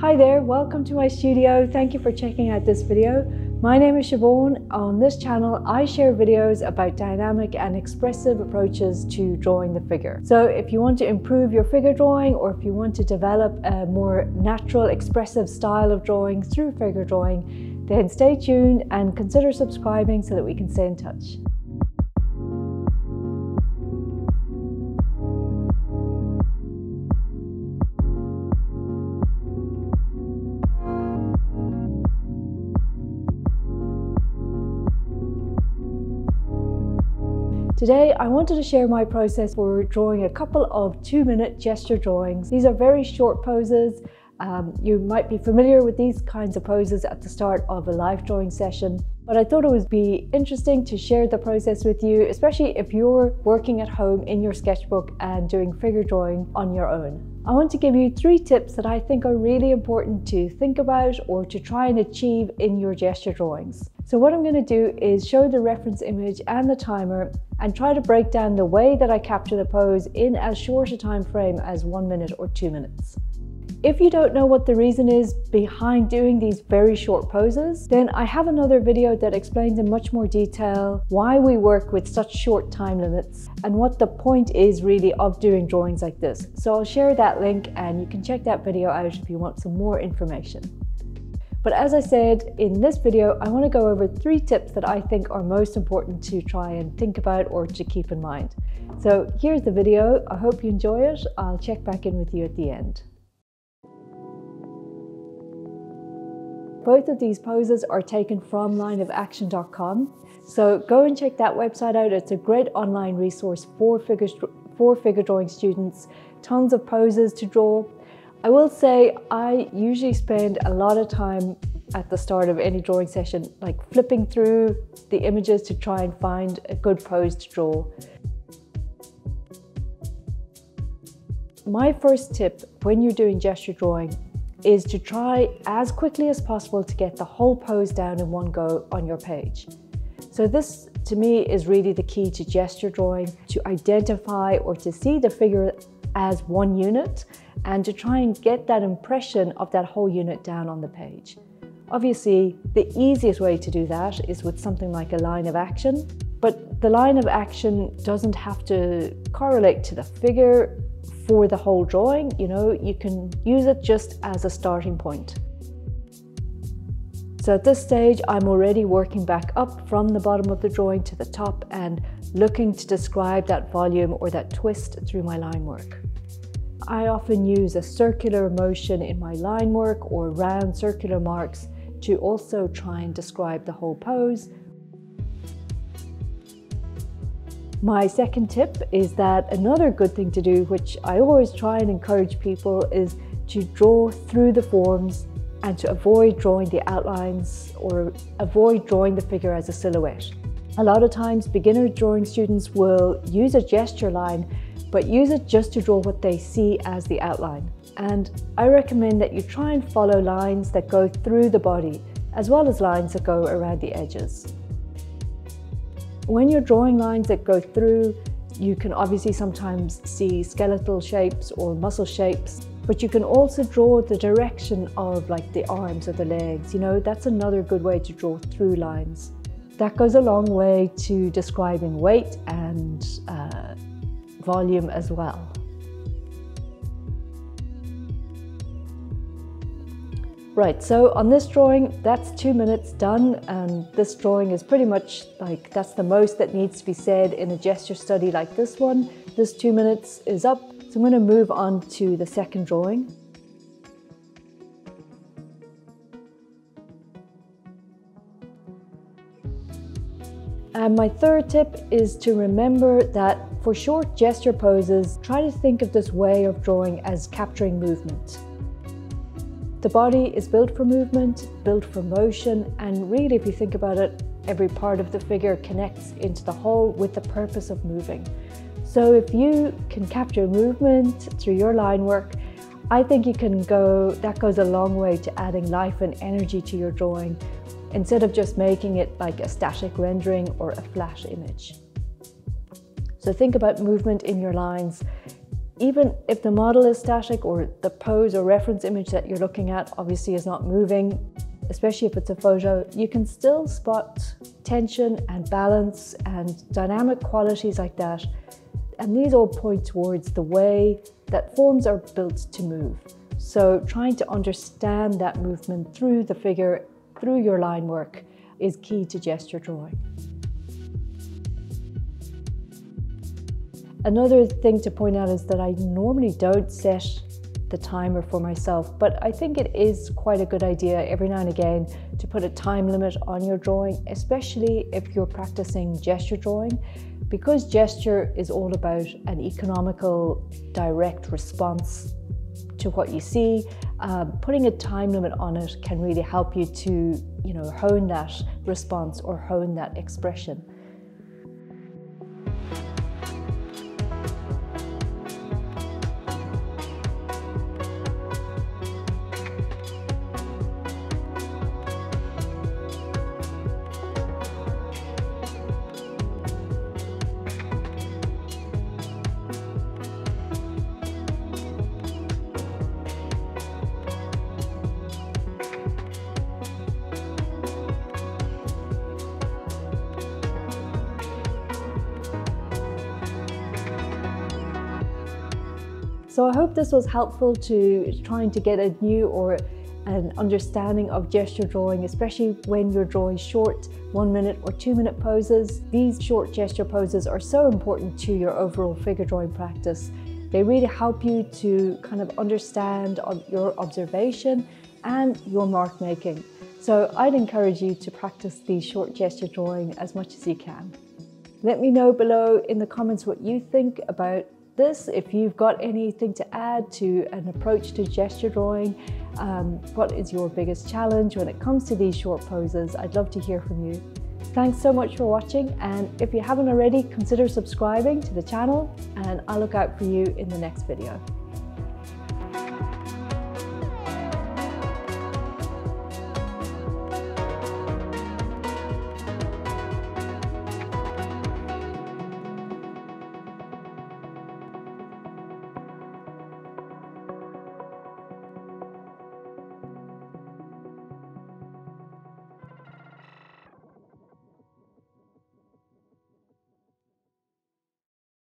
Hi there, welcome to my studio. Thank you for checking out this video. My name is Siobhan. On this channel, I share videos about dynamic and expressive approaches to drawing the figure. So if you want to improve your figure drawing or if you want to develop a more natural, expressive style of drawing through figure drawing, then stay tuned and consider subscribing so that we can stay in touch. Today, I wanted to share my process for drawing a couple of two minute gesture drawings. These are very short poses. Um, you might be familiar with these kinds of poses at the start of a live drawing session, but I thought it would be interesting to share the process with you, especially if you're working at home in your sketchbook and doing figure drawing on your own. I want to give you three tips that I think are really important to think about or to try and achieve in your gesture drawings. So what I'm going to do is show the reference image and the timer and try to break down the way that I capture the pose in as short a time frame as one minute or two minutes. If you don't know what the reason is behind doing these very short poses, then I have another video that explains in much more detail why we work with such short time limits and what the point is really of doing drawings like this. So I'll share that link and you can check that video out if you want some more information. But as I said in this video, I want to go over three tips that I think are most important to try and think about or to keep in mind. So here's the video. I hope you enjoy it. I'll check back in with you at the end. Both of these poses are taken from lineofaction.com. So go and check that website out. It's a great online resource for figure, for figure drawing students. Tons of poses to draw, I will say I usually spend a lot of time at the start of any drawing session, like flipping through the images to try and find a good pose to draw. My first tip when you're doing gesture drawing is to try as quickly as possible to get the whole pose down in one go on your page. So this to me is really the key to gesture drawing, to identify or to see the figure as one unit and to try and get that impression of that whole unit down on the page. Obviously, the easiest way to do that is with something like a line of action, but the line of action doesn't have to correlate to the figure for the whole drawing. You know, you can use it just as a starting point. So at this stage, I'm already working back up from the bottom of the drawing to the top and looking to describe that volume or that twist through my line work. I often use a circular motion in my line work or round circular marks to also try and describe the whole pose. My second tip is that another good thing to do, which I always try and encourage people, is to draw through the forms and to avoid drawing the outlines or avoid drawing the figure as a silhouette. A lot of times beginner drawing students will use a gesture line but use it just to draw what they see as the outline. And I recommend that you try and follow lines that go through the body, as well as lines that go around the edges. When you're drawing lines that go through, you can obviously sometimes see skeletal shapes or muscle shapes, but you can also draw the direction of like the arms or the legs. You know, that's another good way to draw through lines. That goes a long way to describing weight and uh, volume as well. Right, so on this drawing, that's two minutes done, and this drawing is pretty much like that's the most that needs to be said in a gesture study like this one. This two minutes is up, so I'm going to move on to the second drawing. And my third tip is to remember that for short gesture poses, try to think of this way of drawing as capturing movement. The body is built for movement, built for motion, and really, if you think about it, every part of the figure connects into the whole with the purpose of moving. So if you can capture movement through your line work, I think you can go, that goes a long way to adding life and energy to your drawing instead of just making it like a static rendering or a flat image. So think about movement in your lines. Even if the model is static or the pose or reference image that you're looking at obviously is not moving, especially if it's a photo, you can still spot tension and balance and dynamic qualities like that. And these all point towards the way that forms are built to move. So trying to understand that movement through the figure, through your line work, is key to gesture drawing. Another thing to point out is that I normally don't set the timer for myself, but I think it is quite a good idea every now and again to put a time limit on your drawing, especially if you're practicing gesture drawing, because gesture is all about an economical, direct response to what you see. Um, putting a time limit on it can really help you to, you know, hone that response or hone that expression. So I hope this was helpful to trying to get a new or an understanding of gesture drawing, especially when you're drawing short one minute or two minute poses. These short gesture poses are so important to your overall figure drawing practice. They really help you to kind of understand your observation and your mark making. So I'd encourage you to practice these short gesture drawing as much as you can. Let me know below in the comments what you think about this. If you've got anything to add to an approach to gesture drawing, um, what is your biggest challenge when it comes to these short poses? I'd love to hear from you. Thanks so much for watching and if you haven't already, consider subscribing to the channel and I'll look out for you in the next video.